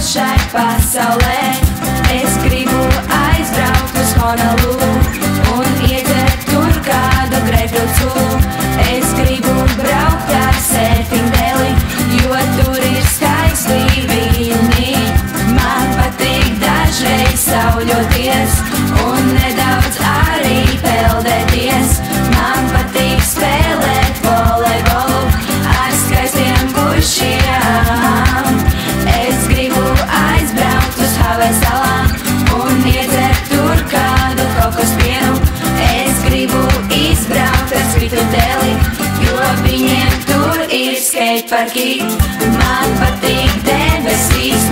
shine by so vai salā un iedzer tur kādu kokos pienu. Es gribu izbraukt ar citu deli, jo viņiem tur ir skateparki. Man patīk debesīs.